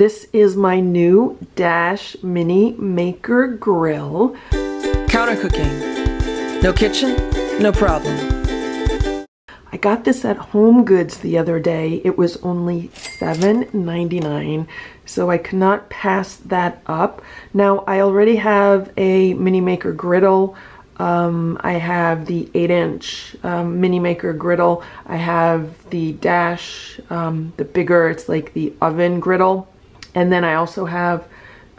This is my new Dash Mini Maker Grill. Counter cooking. No kitchen, no problem. I got this at Home Goods the other day. It was only $7.99, so I could not pass that up. Now, I already have a Mini Maker griddle. Um, I have the 8 inch um, Mini Maker griddle. I have the Dash, um, the bigger, it's like the oven griddle. And then I also have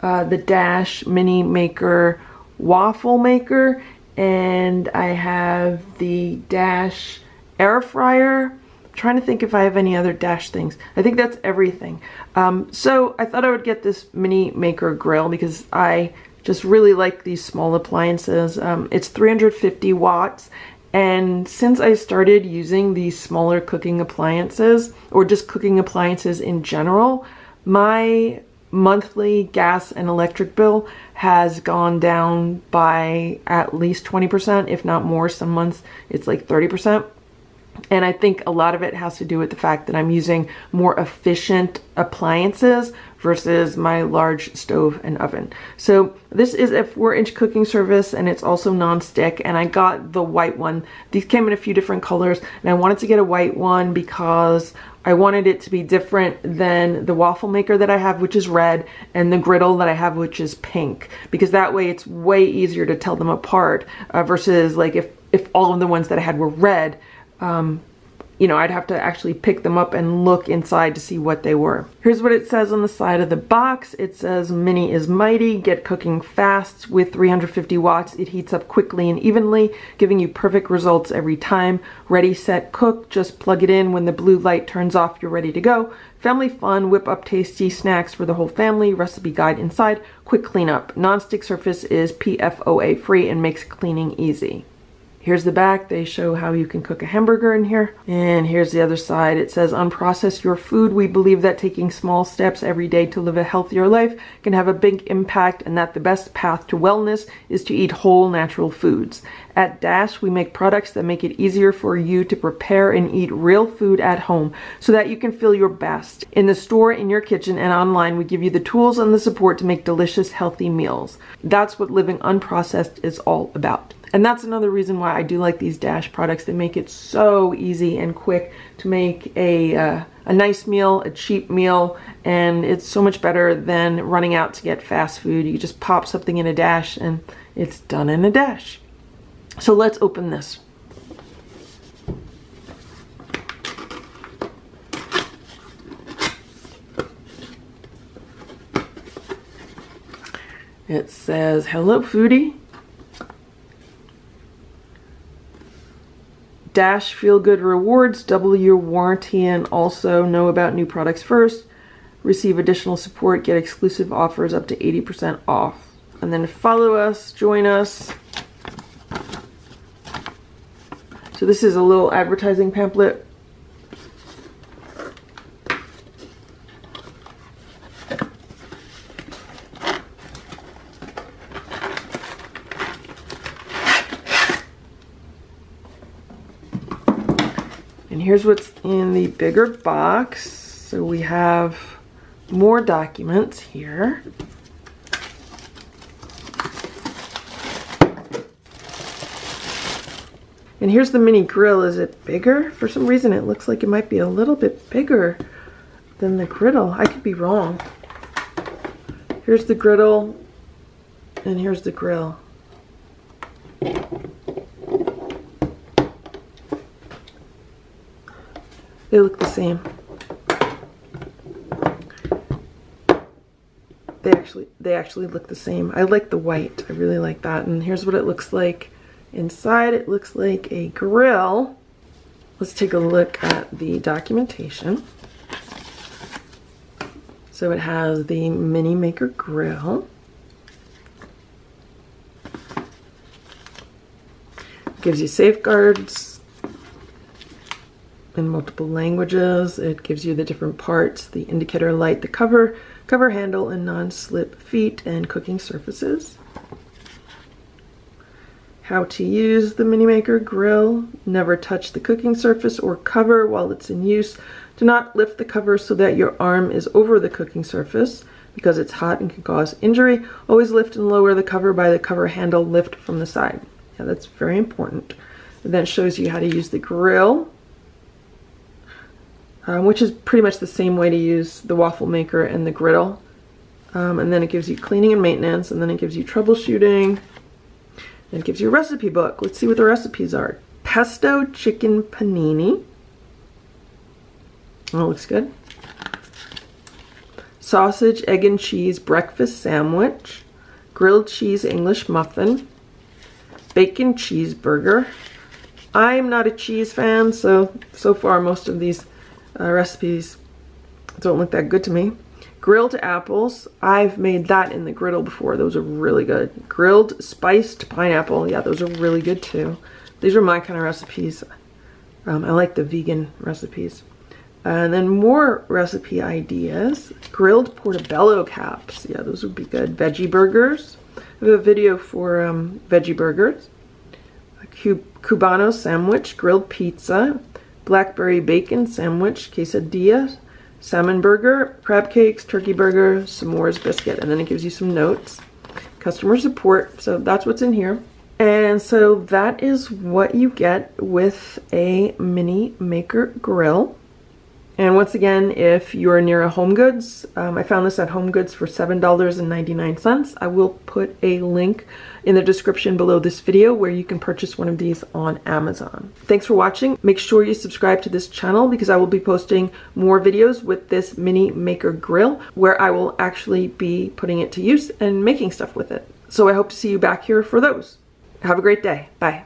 uh, the Dash Mini Maker waffle maker. And I have the Dash air fryer. I'm trying to think if I have any other Dash things. I think that's everything. Um, so I thought I would get this Mini Maker grill because I just really like these small appliances. Um, it's 350 watts and since I started using these smaller cooking appliances or just cooking appliances in general, my monthly gas and electric bill has gone down by at least 20%, if not more. Some months it's like 30%. And I think a lot of it has to do with the fact that I'm using more efficient appliances versus my large stove and oven. So this is a four inch cooking surface and it's also non-stick and I got the white one. These came in a few different colors and I wanted to get a white one because I wanted it to be different than the waffle maker that I have, which is red, and the griddle that I have, which is pink, because that way it's way easier to tell them apart uh, versus like if, if all of the ones that I had were red, um, you know, I'd have to actually pick them up and look inside to see what they were. Here's what it says on the side of the box. It says Mini is mighty, get cooking fast with 350 watts. It heats up quickly and evenly, giving you perfect results every time. Ready, set, cook. Just plug it in. When the blue light turns off, you're ready to go. Family fun, whip up tasty snacks for the whole family. Recipe guide inside. Quick cleanup. Non-stick surface is PFOA free and makes cleaning easy. Here's the back. They show how you can cook a hamburger in here. And here's the other side. It says, unprocess your food. We believe that taking small steps every day to live a healthier life can have a big impact and that the best path to wellness is to eat whole natural foods. At Dash, we make products that make it easier for you to prepare and eat real food at home so that you can feel your best. In the store, in your kitchen, and online, we give you the tools and the support to make delicious, healthy meals. That's what living unprocessed is all about. And that's another reason why I do like these Dash products. They make it so easy and quick to make a, uh, a nice meal, a cheap meal, and it's so much better than running out to get fast food. You just pop something in a Dash and it's done in a Dash. So let's open this. It says, hello foodie. Dash Feel Good Rewards, double your warranty and also know about new products first. Receive additional support, get exclusive offers up to 80% off. And then follow us, join us. So this is a little advertising pamphlet And here's what's in the bigger box. So we have more documents here. And here's the mini grill. Is it bigger? For some reason it looks like it might be a little bit bigger than the griddle. I could be wrong. Here's the griddle and here's the grill. They look the same. They actually they actually look the same. I like the white. I really like that. And here's what it looks like inside. It looks like a grill. Let's take a look at the documentation. So it has the Mini Maker grill. Gives you safeguards, in multiple languages. It gives you the different parts, the indicator light, the cover, cover handle, and non-slip feet and cooking surfaces. how to use the Mini Maker grill. Never touch the cooking surface or cover while it's in use. Do not lift the cover so that your arm is over the cooking surface because it's hot and can cause injury. Always lift and lower the cover by the cover handle lift from the side. Yeah, that's very important. And then it shows you how to use the grill, um, which is pretty much the same way to use the waffle maker and the griddle. Um, and then it gives you cleaning and maintenance, and then it gives you troubleshooting, and it gives you a recipe book. Let's see what the recipes are. Pesto chicken panini. That looks good. Sausage, egg and cheese breakfast sandwich. Grilled cheese English muffin. Bacon cheeseburger. I'm not a cheese fan, so so far most of these uh, recipes don't look that good to me. Grilled apples. I've made that in the griddle before. Those are really good. Grilled spiced pineapple. Yeah, those are really good too. These are my kind of recipes. Um, I like the vegan recipes. And then more recipe ideas. Grilled portobello caps. Yeah, those would be good. Veggie burgers. I have a video for um, veggie burgers. A Cubano sandwich. Grilled pizza. Blackberry bacon sandwich. Quesadilla salmon burger, crab cakes, turkey burger, s'mores biscuit, and then it gives you some notes. Customer support, so that's what's in here. And so that is what you get with a mini maker grill. And once again, if you're near a Home Goods, um, I found this at Home Goods for $7.99. I will put a link in the description below this video where you can purchase one of these on Amazon. Thanks for watching. Make sure you subscribe to this channel because I will be posting more videos with this Mini Maker Grill where I will actually be putting it to use and making stuff with it. So I hope to see you back here for those. Have a great day. Bye.